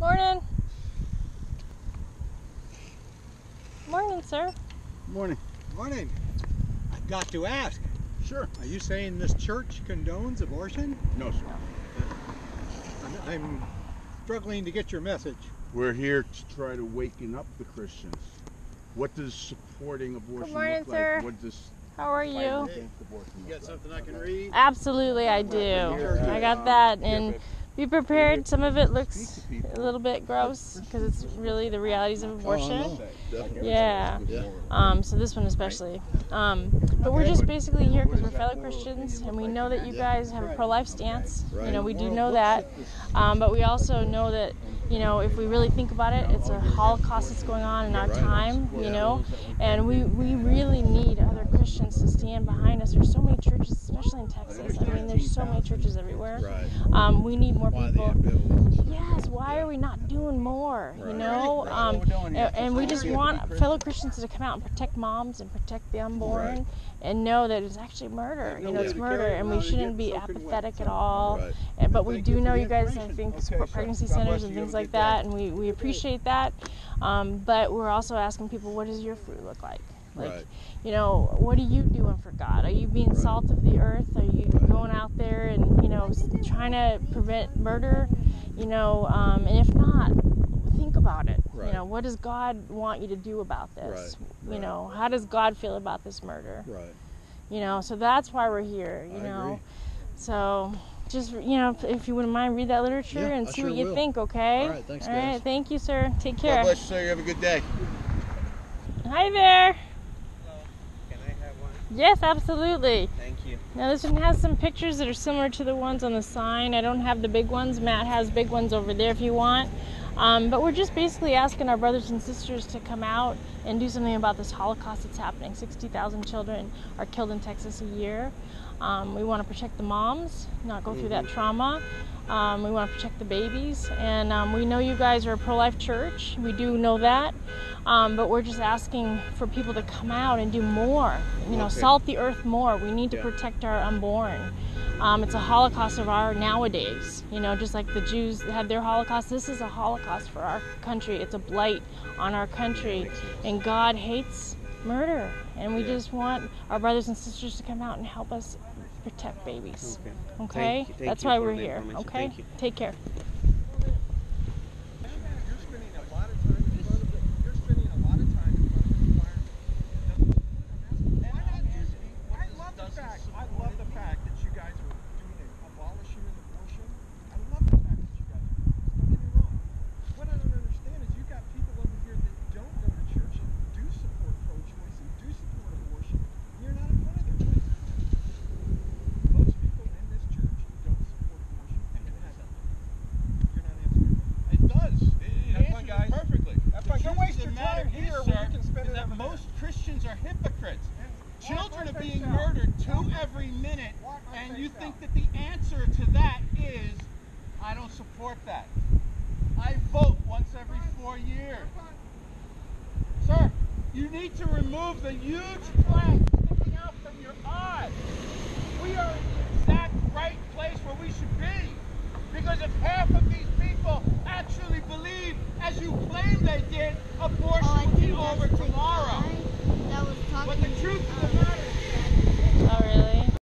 Morning. Morning, sir. Morning. Morning. I've got to ask, Sure. are you saying this church condones abortion? No, sir. I'm- I'm struggling to get your message. We're here to try to waken up the Christians. What does supporting abortion morning, look sir. like? What does How are you? You got something I can read? Absolutely, I do. I got that, and be prepared. Some of it looks a little bit gross because it's really the realities of abortion. Yeah. Um, so this one especially. Um, but we're just basically here because we're fellow Christians, and we know that you guys have a pro-life stance. You know, we do know that. Um, but we also know that, you know, if we really think about it, it's a Holocaust that's going on in our time. You know, and we we really need other Christians to stand behind us. There's so many churches, especially in Texas. I mean, there's so many churches everywhere. Um, we need more people. Yes, why are we not doing more? You know, um, and, and we just want fellow Christians to come out and protect moms and protect the unborn, and know that it's actually murder. You know, it's murder, and we shouldn't be apathetic at all. And, but we do know you guys, I think, Okay, support pregnancy centers and things like a like that, and we, we appreciate that. Um, but we're also asking people, what does your fruit look like? Like, Right. you know, what are you doing for God? Are you being salt of the earth? Are you going out there and, you know, trying to prevent murder? You know, um, and if not, think about it. You know, what does God want you to do about this? Right, You right. know, how does God feel about this murder? Right. You know, so that's why we're here, you I know. agree. So just, you know, if- if you wouldn't mind, read that literature Yeah, and I see sure what you will. think, okay? All right, thanks, All guys. right, thank you, sir. Take care. God bless you, sir. You have a good day. Hi there. Can I have one? Yes, absolutely. Thank you. Now this one has some pictures that are similar to the ones on the sign. I don't have the big ones. Matt has big ones over there if you want. Um, but we're just basically asking our brothers and sisters to come out and do something about this Holocaust that's happening. 60,000 children are killed in Texas a year. Um, we want to protect the moms, not go through that trauma. Um, we want to protect the babies. And um, we know you guys are a pro life church. We do know that. Um, but we're just asking for people to come out and do more. You know, Okay. salt the earth more. We need to Yeah. protect our unborn. Um, it's a Holocaust of our nowadays. You know, just like the Jews had their Holocaust, this is a Holocaust for our country. It's a blight on our country. And God hates murder. And we Yeah. just want our brothers and sisters to come out and help us protect babies. Okay. Okay? Thank you- thank That's why we're here. Okay? Take care. You're spending a lot of time in front of the. You're spending a lot of time in front of the environment. Why not just? I love the fact. I love the fact that you guys are doing it, abolishing an abortion. I love the fact that you guys are. Don't get me wrong. What I don't understand is you got people over here that don't go to church and do support pro-choice and do support abortion. And you're not in front of their faces. Most people in this church don't support abortion and it has You're not answering. It does. It, it Have fun, answers guys. it perfectly. Have fun. The Don't truth waste of your the matter time is, here sir, when you can spend is it that over there. most Christians are hypocrites. walk Children are being murdered two every minute, and you think that the answer to that is, I don't support that. I vote once every four years. Sir, you need to remove the huge plaque sticking out from your eye. We are in the exact right place where we should be. Because if half of these people actually believe, as you claim they did, abortion Oh, I be over tomorrow. But the truth uh, of the matter